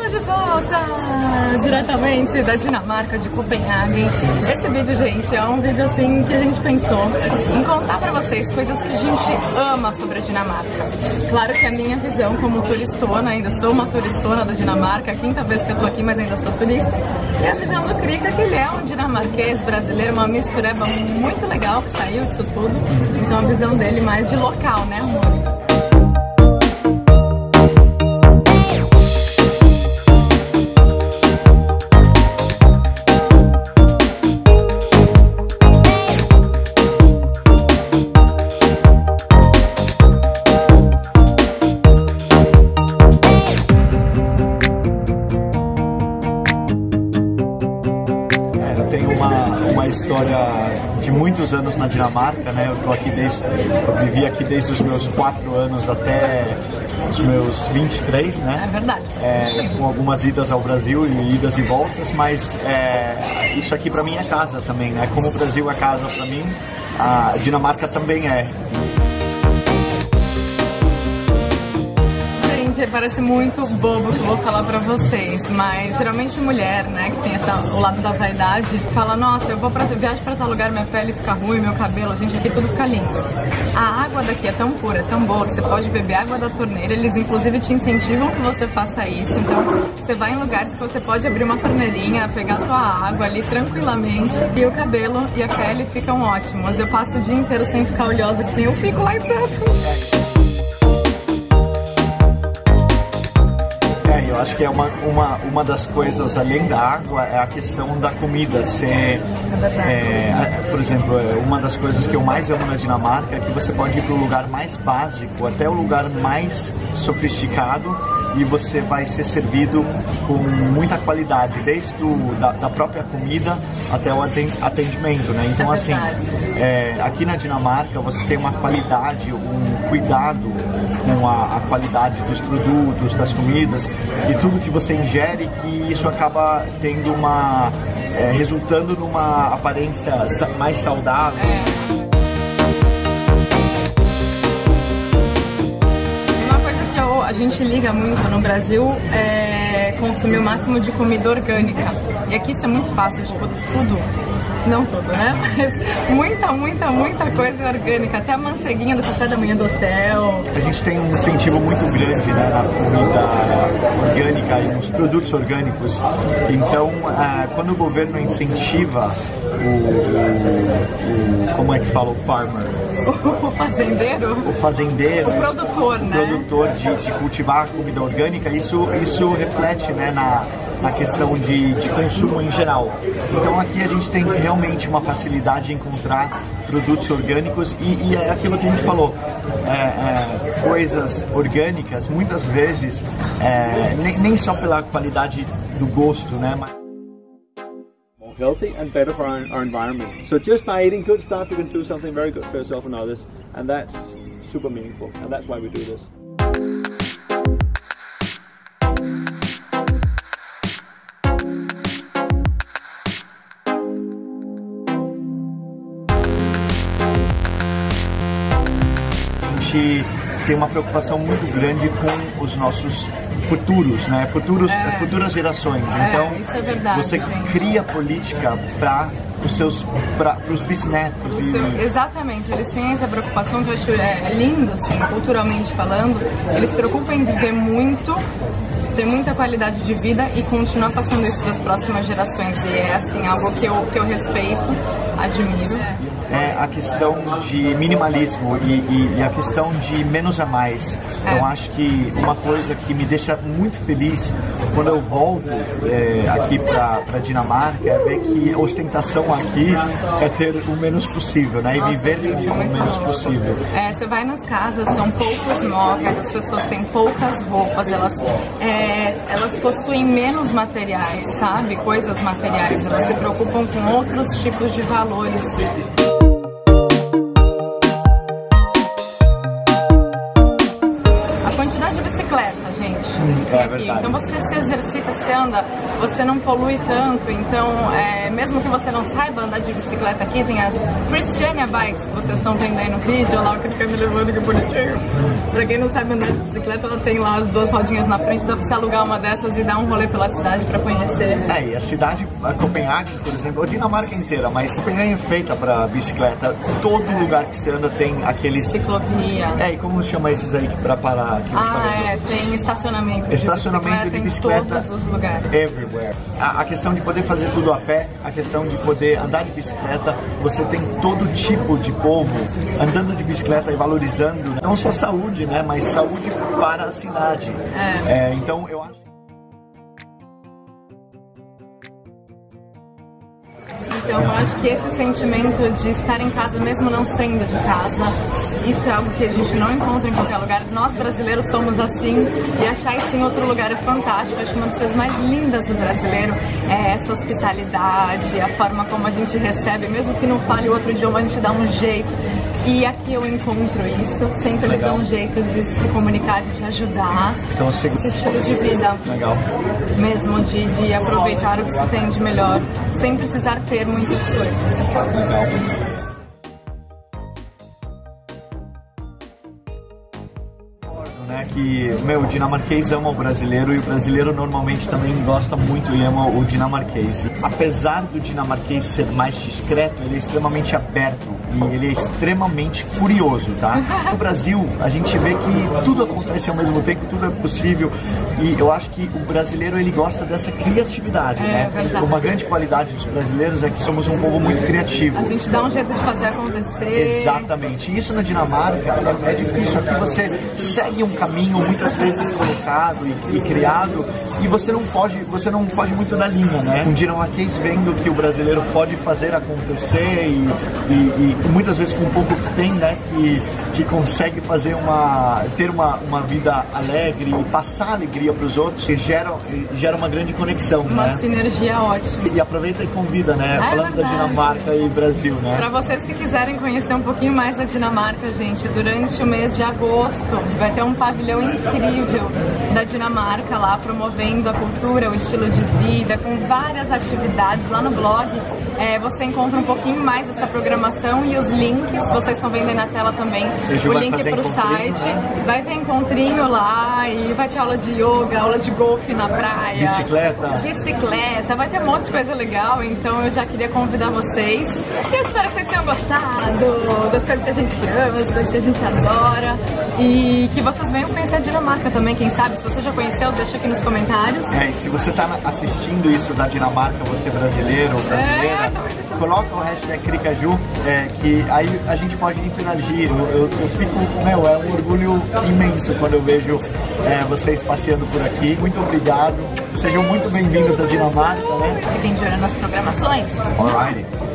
Estamos de volta! Diretamente da Dinamarca, de Copenhague. Esse vídeo, gente, é um vídeo assim que a gente pensou em contar pra vocês coisas que a gente ama sobre a Dinamarca. Claro que a minha visão como turistona, ainda sou uma turistona da Dinamarca, a quinta vez que eu tô aqui, mas ainda sou turista. E a visão do Krika, que ele é um dinamarquês brasileiro, uma mistureba muito legal que saiu disso tudo. Então a visão dele mais de local, né, amor? História de muitos anos na Dinamarca, né? Eu tô aqui desde, eu vivi aqui desde os meus 4 anos até os meus 23, né? É verdade. É, com algumas idas ao Brasil e idas e voltas, mas é, isso aqui para mim é casa também, né? Como o Brasil é casa para mim, a Dinamarca também é. Gente, parece muito bobo que eu vou falar pra vocês, mas geralmente mulher, né, que tem essa, o lado da vaidade, fala, nossa, eu vou pra viagem pra tal lugar, minha pele fica ruim, meu cabelo, gente, aqui tudo fica lindo. A água daqui é tão pura, é tão boa, que você pode beber água da torneira, eles inclusive te incentivam que você faça isso, então você vai em lugares que você pode abrir uma torneirinha, pegar a tua água ali tranquilamente, e o cabelo e a pele ficam ótimos. Eu passo o dia inteiro sem ficar oleosa, que nem eu fico lá em Santos. Acho que é uma, uma, uma das coisas, além da água, é a questão da comida. Ser, é, por exemplo, é, uma das coisas que eu mais amo na Dinamarca é que você pode ir para o lugar mais básico até o lugar mais sofisticado e você vai ser servido com muita qualidade, desde o, da, da própria comida até o atendimento, né? Então, é assim, é, aqui na Dinamarca você tem uma qualidade, um cuidado com a, a, qualidade dos produtos, das comidas e tudo que você ingere, que isso acaba tendo uma. É, resultando numa aparência mais saudável. É. a gente liga muito no Brasil é consumir o máximo de comida orgânica. E aqui isso é muito fácil, tipo, tudo não tudo, né? Mas muita, muita, muita coisa orgânica. Até a manteiguinha do café da manhã do hotel. A gente tem um incentivo muito grande né, na comida orgânica e nos produtos orgânicos. Então, ah, quando o governo incentiva o, o, o, como é que fala o farmer? O fazendeiro? O fazendeiro. O produtor, o né? produtor de, de cultivar comida orgânica, isso, isso reflete né, na, na questão de, de consumo em geral. Então aqui a gente tem realmente uma facilidade em encontrar produtos orgânicos e, e é aquilo que a gente falou, é, é, coisas orgânicas muitas vezes é, nem, nem só pela qualidade do gosto, né? Mas healthy and better for our, our, environment. So just by eating good stuff, you can do something very good for yourself and others, and that's super meaningful, and that's why we do this. Gente tem uma preocupação muito grande com os nossos futuros, né? Futuros, é. futuras gerações. É, então, é verdade, você gente. cria política para os seus para os bisnetos e... seu, exatamente eles têm essa preocupação que eu acho é, lindo assim culturalmente falando eles se preocupam em viver muito ter muita qualidade de vida e continuar passando isso para as próximas gerações e é assim algo que eu que eu respeito admiro é a questão de minimalismo e, e, e, a questão de menos a mais. É. Eu acho que uma coisa que me deixa muito feliz quando eu volto é, aqui para Dinamarca é ver que a ostentação aqui é ter o menos possível, né? E viver o menos possível. É, você vai nas casas, são poucos móveis, as pessoas têm poucas roupas, elas, é, elas possuem menos materiais, sabe? Coisas materiais, elas se preocupam com outros tipos de valores. tem É aqui. verdade. Então você se exercita, você anda, você não polui tanto. Então, é, mesmo que você não saiba andar de bicicleta aqui, tem as Christiania Bikes que vocês estão vendo aí no vídeo. Olha lá o que fica me levando, que bonitinho. Pra quem não sabe andar de bicicleta, ela tem lá as duas rodinhas na frente, dá pra você alugar uma dessas e dar um rolê pela cidade pra conhecer. É, e a cidade, a Copenhague, por exemplo, a Dinamarca inteira, mas Copenhague é feita para bicicleta. Todo lugar que você anda tem aqueles. Ciclovia. É, e como chama esses aí para parar aqui? Ah, é, tem estacionamento. Estacionamento de em bicicleta todos os lugares. everywhere. A, a questão de poder fazer tudo a pé, a questão de poder andar de bicicleta, você tem todo tipo de povo andando de bicicleta e valorizando não só saúde, né, mas saúde para a cidade. É. É, então eu acho eu acho que esse sentimento de estar em casa, mesmo não sendo de casa, isso é algo que a gente não encontra em qualquer lugar. Nós brasileiros somos assim e achar isso em outro lugar é fantástico. Acho que uma das coisas mais lindas do brasileiro é essa hospitalidade, a forma como a gente recebe, mesmo que não fale outro idioma, a gente dá um jeito. E aqui eu encontro isso, sempre eles dão um jeito de se comunicar, de te ajudar. então você Esse estilo de vida legal. mesmo de, de aproveitar o que se tem de melhor, sem precisar ter muitas coisas. Né, que meu, o dinamarquês ama o brasileiro e o brasileiro normalmente também gosta muito e ama o dinamarquês. Apesar do dinamarquês ser mais discreto, ele é extremamente aberto e ele é extremamente curioso, tá? No Brasil, a gente vê que tudo acontece ao mesmo tempo, tudo é possível e eu acho que o brasileiro ele gosta dessa criatividade, É, né? verdade. Uma grande qualidade dos brasileiros é que somos um povo muito criativo. A gente dá um jeito de fazer acontecer. Exatamente. Isso na Dinamarca é, é difícil. Aqui você segue um caminho muitas vezes colocado e, e criado e você não pode, você não pode muito da linha, né? Um dinamarquês vendo que o brasileiro pode fazer acontecer e, e, e muitas vezes com pouco que tem, né? Que, que consegue fazer uma ter uma, uma vida alegre e passar alegria para os outros e gera, gera uma grande conexão, Uma né? sinergia ótima. E aproveita e convida, né? É Falando da verdade. Dinamarca e Brasil, né? Para vocês que quiserem conhecer um pouquinho mais da Dinamarca, gente, durante o mês de agosto vai ter um pavilhão incrível da Dinamarca lá promovendo a cultura, o estilo de vida, com várias atividades lá no blog. é, você encontra um pouquinho mais dessa programação e os links, vocês estão vendo aí na tela também, o link para o site. né? Vai ter encontrinho lá e vai ter aula de yoga, aula de golfe na praia. Bicicleta. Bicicleta, vai ter um monte de coisa legal, então eu já queria convidar vocês. E eu espero que vocês tenham gostado das coisas que a gente ama, das coisas que a gente adora. E que vocês venham conhecer a Dinamarca também, quem sabe. Se você já conheceu, deixa aqui nos comentários. É, e se você está assistindo isso da Dinamarca, você brasileiro ou brasileira, É, coloca o hashtag Cricaju, é, que aí a gente pode interagir. Eu, eu, eu fico, meu, é um orgulho imenso quando eu vejo é, vocês passeando por aqui. Muito obrigado. Sejam muito bem-vindos à Dinamarca, né? Fiquem de olho nas programações. Alright.